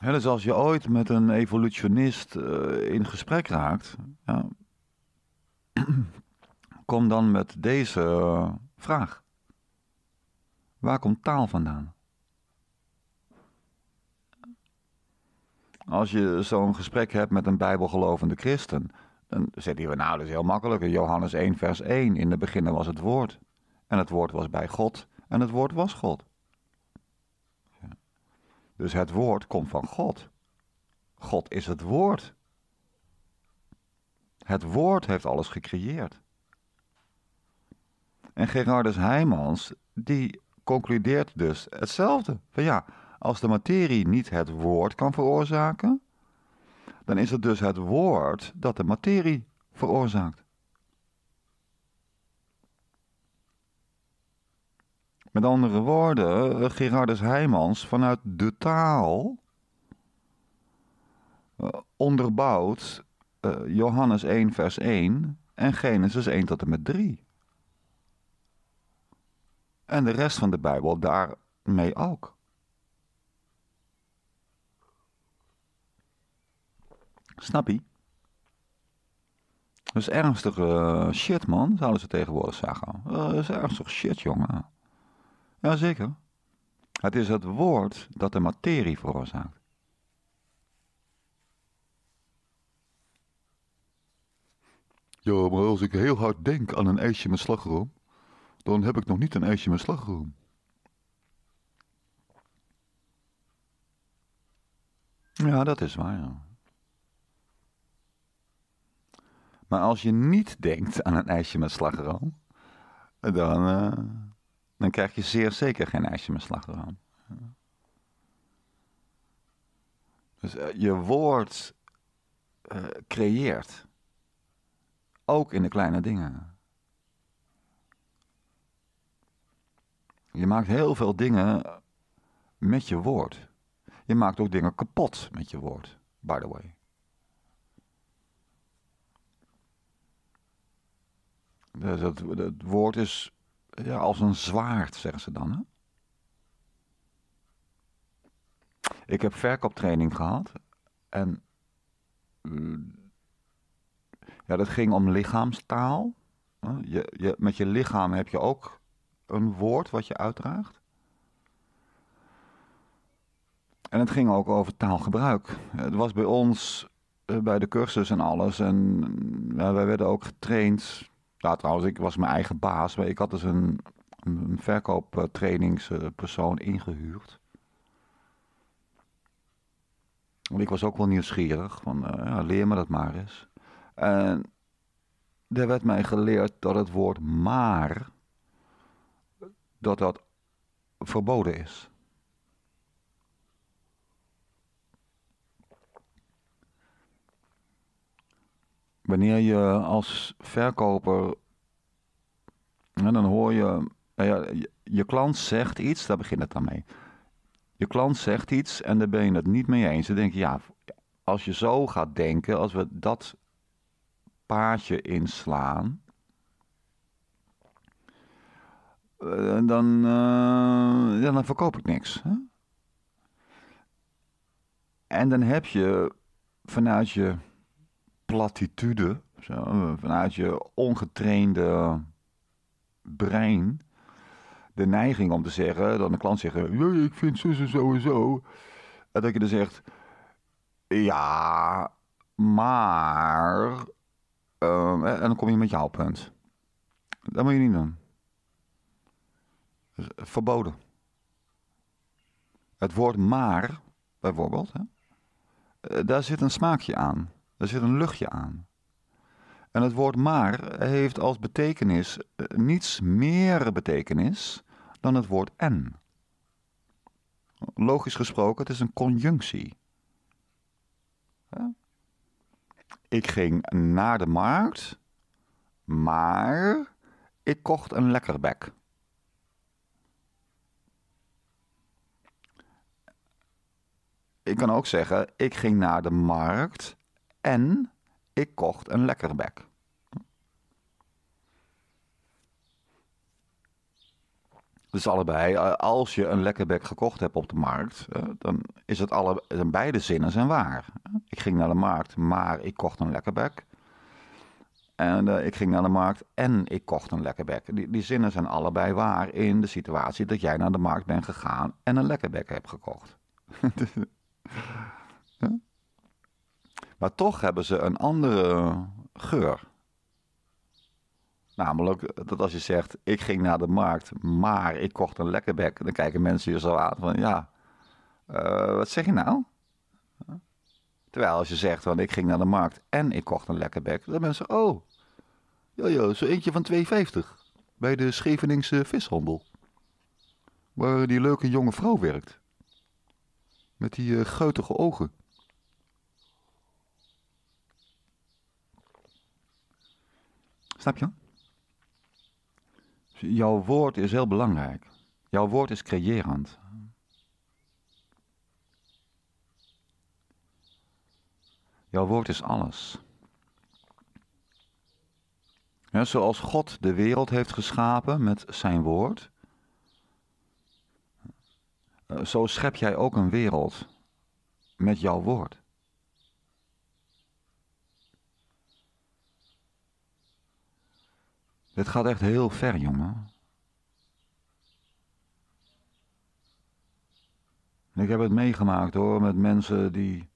Dus als je ooit met een evolutionist uh, in gesprek raakt, ja, [clears throat] kom dan met deze uh, vraag. Waar komt taal vandaan? Als je zo'n gesprek hebt met een bijbelgelovende christen, dan zegt hij, nou dat is heel makkelijk. Johannes 1 vers 1, in de beginnen was het woord. En het woord was bij God en het woord was God. Dus het woord komt van God. God is het woord. Het woord heeft alles gecreëerd. En Gerardus Heijmans, die concludeert dus hetzelfde. Van ja, als de materie niet het woord kan veroorzaken, dan is het dus het woord dat de materie veroorzaakt. Met andere woorden, eh, Gerardus Heijmans vanuit de taal uh, onderbouwt uh, Johannes 1 vers 1 en Genesis 1 tot en met 3. En de rest van de Bijbel daarmee ook. Snap je? Dat is ernstige shit, man, zouden ze tegenwoordig zeggen. Dat is ernstig shit, jongen. Jazeker. Het is het woord dat de materie veroorzaakt. Ja, maar als ik heel hard denk aan een ijsje met slagroom, dan heb ik nog niet een ijsje met slagroom. Ja, dat is waar. Maar als je niet denkt aan een ijsje met slagroom, dan, uh, dan krijg je zeer zeker geen ijsje met slagroom. Dus eh, je woord eh, creëert. Ook in de kleine dingen. Je maakt heel veel dingen met je woord. Je maakt ook dingen kapot met je woord, by the way. Dus dat, dat woord is ja, als een zwaard, zeggen ze dan. Hè? Ik heb verkooptraining gehad. En ja, dat ging om lichaamstaal. Je, je, met je lichaam heb je ook een woord wat je uitdraagt. En het ging ook over taalgebruik. Het was bij ons, eh, bij de cursus en alles. En ja, wij werden ook getraind. Ja, trouwens, ik was mijn eigen baas. Maar ik had dus een, een verkooptrainingspersoon ingehuurd. Want ik was ook wel nieuwsgierig. Van, uh, ja, leer me dat maar eens. En er werd mij geleerd dat het woord maar, dat dat verboden is. Wanneer je als verkoper, dan hoor je, nou ja, je klant zegt iets, daar begint het dan mee. Je klant zegt iets en daar ben je het niet mee eens. Dan denk je, ja, als je zo gaat denken, als we dat paadje inslaan, uh, dan, ja, dan verkoop ik niks. Hè? En dan heb je vanuit je platitude, zo, vanuit je ongetrainde brein, de neiging om te zeggen, dan de klant zegt, ik vind zo en zo en zo. En dat je dan zegt, ja, maar Ehm, en dan kom je met jouw punt. Dat moet je niet doen. verboden. Het woord maar, bijvoorbeeld, hè, eh, daar zit een smaakje aan. Daar zit een luchtje aan. En het woord maar heeft als betekenis eh, niets meer betekenis dan het woord en. Logisch gesproken, het is een conjunctie. Ik ging naar de markt, maar ik kocht een lekkerbek. Ik kan ook zeggen, ik ging naar de markt en ik kocht een lekkerbek. Dus allebei, eh, als je een lekkerbek gekocht hebt op de markt, eh, dan is het alle, beide zinnen zijn waar. Ik ging naar de markt, maar ik kocht een lekkerbek. En uh, ik ging naar de markt en ik kocht een lekkerbek. Die, die zinnen zijn allebei waar in de situatie dat jij naar de markt bent gegaan en een lekkerbek hebt gekocht. [laughs] maar toch hebben ze een andere geur. Namelijk dat als je zegt, ik ging naar de markt, maar ik kocht een lekkerbek. Dan kijken mensen je zo aan van, ja, uh, wat zeg je nou? Terwijl als je zegt, van, ik ging naar de markt en ik kocht een lekkerbek. Dan mensen, oh, ja, zo eentje van 2,50 bij de Scheveningse vishandel. Waar die leuke jonge vrouw werkt. Met die uh, ogen. Snap je? Jouw woord is heel belangrijk. Jouw woord is creërend. Jouw woord is alles. Ja, zoals God de wereld heeft geschapen met zijn woord, eh, zo schep jij ook een wereld met jouw woord. Dit gaat echt heel ver, jongen. Ik heb het meegemaakt hoor, met mensen die.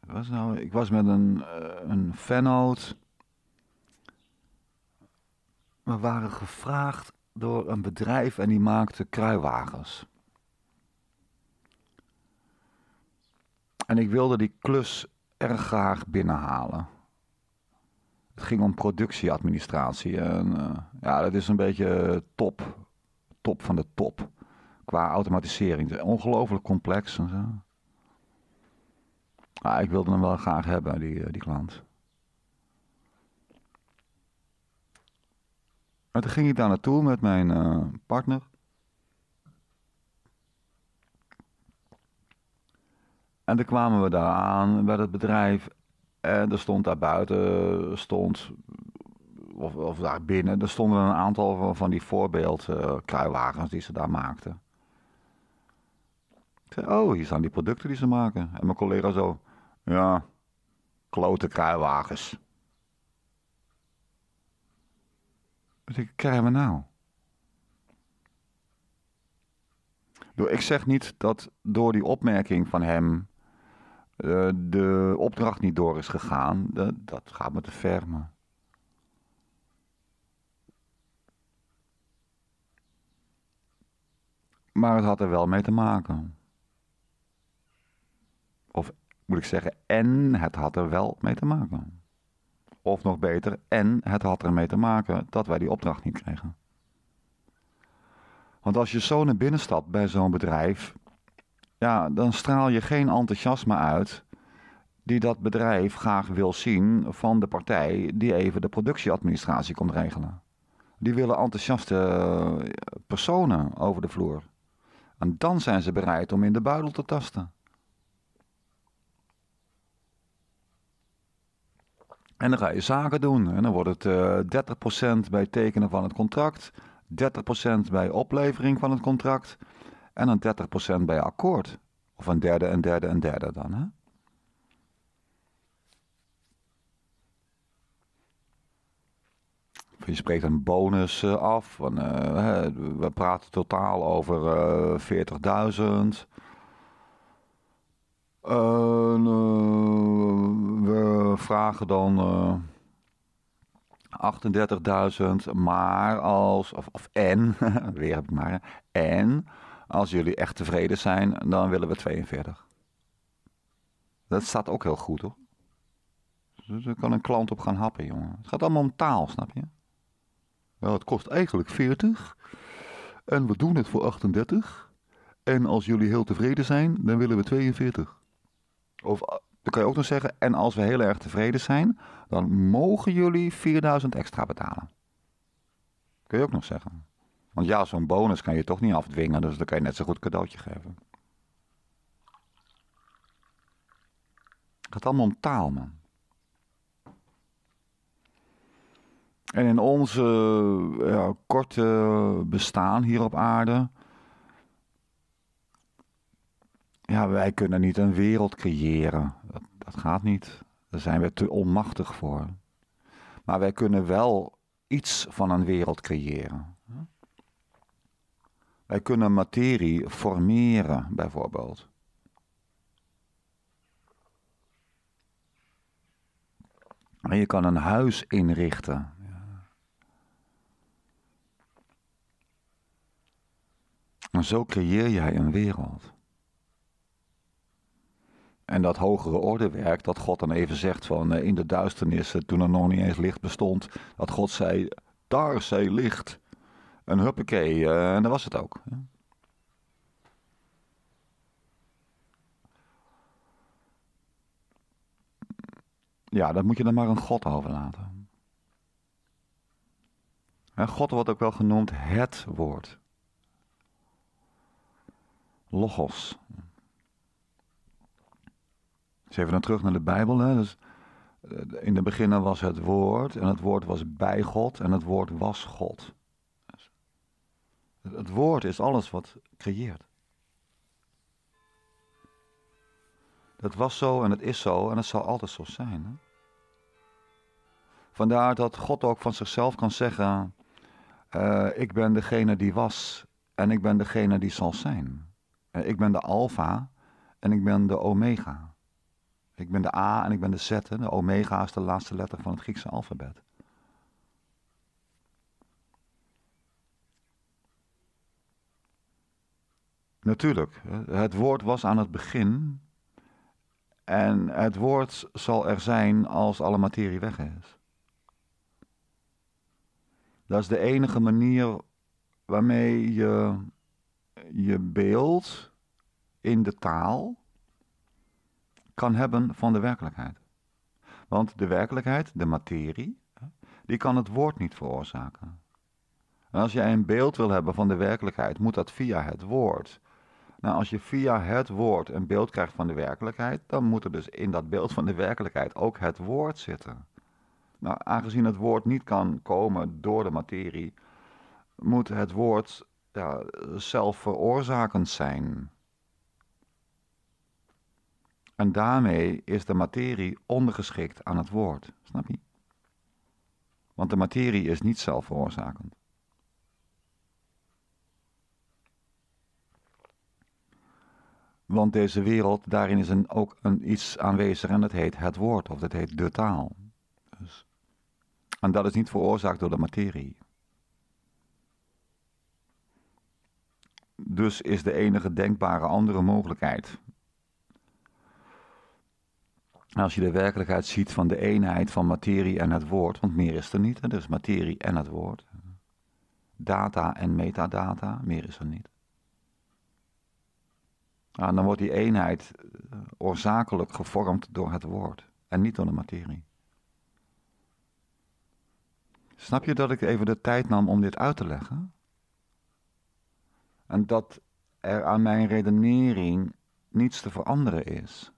Was nou, ik was met een, uh, een fanout. We waren gevraagd door een bedrijf en die maakte kruiwagens. En ik wilde die klus erg graag binnenhalen. Het ging om productieadministratie. En, uh, ja, dat is een beetje top, top van de top qua automatisering. Ongelooflijk complex en zo. Ah, ik wilde hem wel graag hebben, die, eh, die klant. En toen ging ik daar naartoe met mijn uh, partner. En toen kwamen we daar aan bij het bedrijf. En er stond daar buiten, stond, of, daar binnen, er stonden een aantal van, die voorbeeldkruiwagens uh, die ze daar maakten. Ik zei, oh, hier staan die producten die ze maken. En mijn collega zo, ja, klote kruiwagens. Wat krijgen we nou? Ik zeg niet dat door die opmerking van hem uh, de opdracht niet door is gegaan. Dat, dat gaat me te ver, maar... Maar het had er wel mee te maken. Of moet ik zeggen, en het had er wel mee te maken. Of nog beter, en het had ermee te maken dat wij die opdracht niet kregen. Want als je zo naar binnen stapt bij zo'n bedrijf, ja, dan straal je geen enthousiasme uit die dat bedrijf graag wil zien van de partij die even de productieadministratie komt regelen. Die willen enthousiaste eh, personen over de vloer. En dan zijn ze bereid om in de buidel te tasten. En dan ga je zaken doen. En dan wordt het uh, 30% bij tekenen van het contract, 30% bij oplevering van het contract en dan 30% bij akkoord. Of een derde, een derde, een derde dan. Hè? Je spreekt een bonus uh, af. Van, uh, we praten totaal over uh, 40.000. we vragen dan 38.000, maar als, of, of en, [laughs] weer heb ik maar, en als jullie echt tevreden zijn, dan willen we 42. Dat staat ook heel goed hoor. Dus daar kan een klant op gaan happen, jongen. Het gaat allemaal om taal, snap je? Wel, het kost eigenlijk 40. En we doen het voor 38. En als jullie heel tevreden zijn, dan willen we 42. Of eh, dan kan je ook nog zeggen, en als we heel erg tevreden zijn, dan mogen jullie 4000 extra betalen. Kun je ook nog zeggen. Want ja, zo'n bonus kan je toch niet afdwingen, dus dan kan je net zo goed cadeautje geven. Het gaat allemaal om taal, man. En in onze ja, korte bestaan hier op aarde. Ja, wij kunnen niet een wereld creëren. Dat, dat gaat niet. Daar zijn we te onmachtig voor. Maar wij kunnen wel iets van een wereld creëren. Wij kunnen materie formeren, bijvoorbeeld. En je kan een huis inrichten. En zo creëer jij een wereld. En dat hogere ordewerk, dat God dan even zegt van eh, in de duisternis, toen er nog niet eens licht bestond, dat God zei, daar zij licht. En huppakee, uh, en dat was het ook. Ja, dat moet je dan maar aan God overlaten. En God wordt ook wel genoemd het woord. Logos. Dus even dan terug naar de Bijbel. Hè. Dus, eh, in de beginnen was het woord en het woord was bij God en het woord was God. Het woord is alles wat creëert. Dat was zo en het is zo en het zal altijd zo zijn. Hè? Vandaar dat God ook van zichzelf kan zeggen: uh, Ik ben degene die was en ik ben degene die zal zijn. Uh, ik ben de Alpha en ik ben de Omega. Ik ben de A en ik ben de Z. De omega is de laatste letter van het Griekse alfabet. Natuurlijk, het woord was aan het begin. En het woord zal er zijn als alle materie weg is. Dat is de enige manier waarmee je je beeld in de taal kan hebben van de werkelijkheid. Want de werkelijkheid, de materie, die kan het woord niet veroorzaken. En als jij een beeld wil hebben van de werkelijkheid, moet dat via het woord. Nou, als je via het woord een beeld krijgt van de werkelijkheid, dan moet er dus in dat beeld van de werkelijkheid ook het woord zitten. Nou, aangezien het woord niet kan komen door de materie, moet het woord ja, zelfveroorzakend zijn. En daarmee is de materie ondergeschikt aan het woord. Snap je? Want de materie is niet zelfveroorzakend. Want deze wereld, daarin is een, ook een, iets aanwezig en dat heet het woord, of dat heet de taal. Dus, en dat is niet veroorzaakt door de materie. Dus is de enige denkbare andere mogelijkheid. Als je de werkelijkheid ziet van de eenheid van materie en het woord, want meer is er niet, hè, dus materie en het woord. Data en metadata, meer is er niet. Dan wordt die eenheid eh, oorzakelijk gevormd door het woord en niet door de materie. Snap je dat ik even de tijd nam om dit uit te leggen? En dat er aan mijn redenering niets te veranderen is.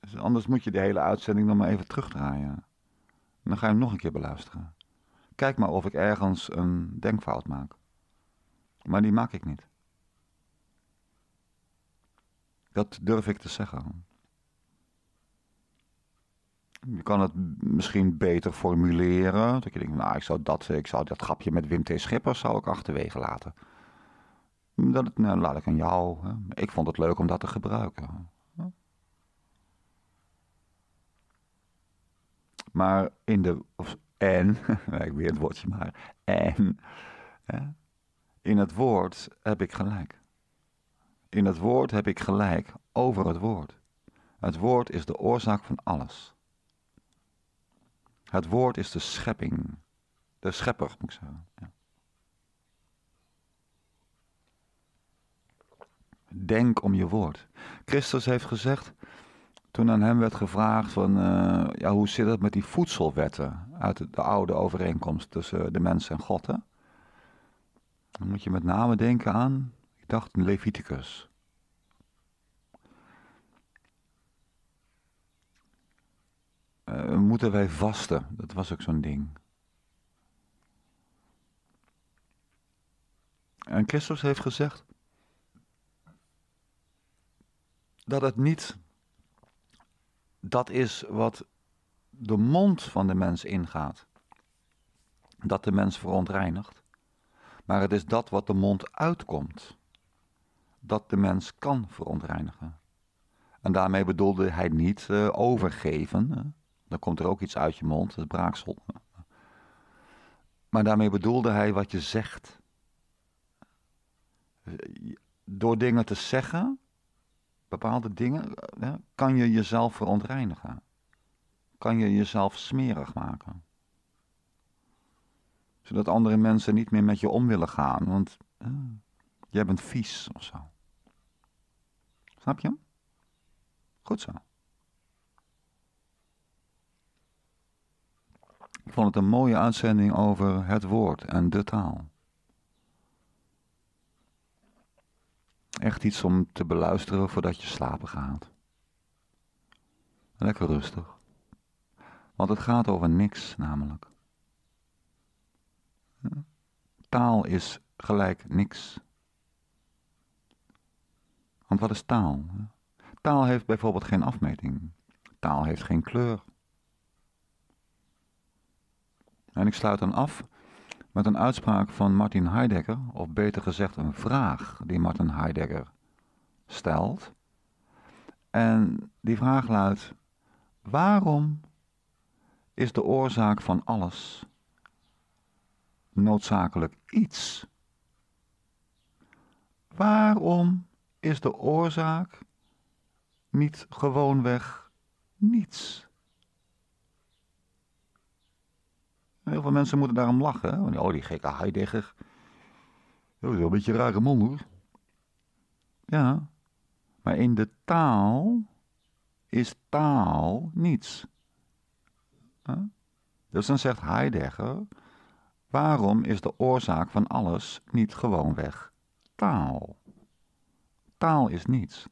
Dus anders moet je de hele uitzending nog maar even terugdraaien. En dan ga je hem nog een keer beluisteren. Kijk maar of ik ergens een denkfout maak. Maar die maak ik niet. Dat durf ik te zeggen. Je kan het misschien beter formuleren. Dat je denkt, nou, ik zou dat, ik zou dat grapje met Wim T. Schippers zou ik achterwege laten. Dat, nou, laat ik aan jou. Hè. Ik vond het leuk om dat te gebruiken. Maar in de. Of, en, [laughs] ik weer het woordje maar. En. Hè, in het woord heb ik gelijk. In het woord heb ik gelijk over het woord. Het woord is de oorzaak van alles. Het woord is de schepping. De schepper, moet ik zeggen. Ja. Denk om je woord. Christus heeft gezegd, toen aan hem werd gevraagd van, uh, ja, hoe zit het met die voedselwetten uit de, de oude overeenkomst tussen de mens en God? Dan moet je met name denken aan, dacht Leviticus. Uh, moeten wij vasten? Dat was ook zo'n ding. En Christus heeft gezegd dat het niet dat is wat de mond van de mens ingaat. Dat de mens verontreinigt. Maar het is dat wat de mond uitkomt. Dat de mens kan verontreinigen. En daarmee bedoelde hij niet uh, overgeven. Dan komt er ook iets uit je mond, is braaksel. Maar daarmee bedoelde hij wat je zegt. Door dingen te zeggen, bepaalde dingen, kan je jezelf verontreinigen. Kan je jezelf smerig maken. Zodat andere mensen niet meer met je om willen gaan, want uh, jij bent vies of zo. Snap je? Goed zo. Ik vond het een mooie uitzending over het woord en de taal. Echt iets om te beluisteren voordat je slapen gaat. Lekker rustig. Want het gaat over niks namelijk. Taal is gelijk niks. Want wat is taal? Taal heeft bijvoorbeeld geen afmeting. Taal heeft geen kleur. En ik sluit dan af met een uitspraak van Martin Heidegger, of beter gezegd een vraag die Martin Heidegger stelt. En die vraag luidt: waarom is de oorzaak van alles noodzakelijk iets? Waarom is de oorzaak niet gewoonweg niets? Heel veel mensen moeten daarom lachen. Oh, die gekke Heidegger. Dat is wel een beetje rare man hoor. Ja, maar in de taal is taal niets. Dus dan zegt Heidegger, Waarom is de oorzaak van alles niet gewoonweg taal? Taal is niets.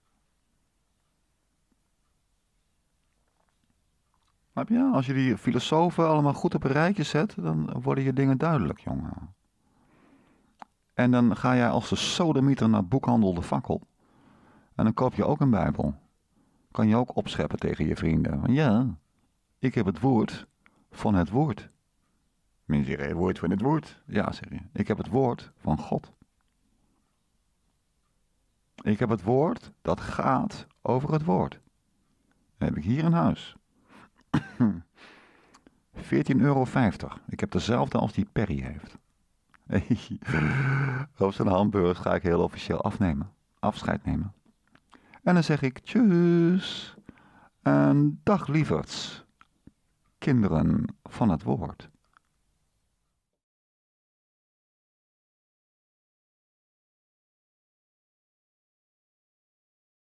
Snap je? Als je die filosofen allemaal goed op een rijtje zet, dan worden je dingen duidelijk, jongen. En dan ga jij als de sodemieter naar boekhandel de fakkel. En dan koop je ook een bijbel. Kan je ook opscheppen tegen je vrienden. Ja, ik heb het woord van het woord. Mensen zeggen, het woord van het woord. Ja, zeg je. Ik heb het woord van God. Ik heb het woord dat gaat over het woord. Heb ik hier in huis. [clears throat] 14,50 euro. Ik heb dezelfde als die Perry heeft. [laughs] Op zijn hamburgers ga ik heel officieel afnemen. Afscheid nemen. En dan zeg ik tjus. En dag lieverds. Kinderen van het woord.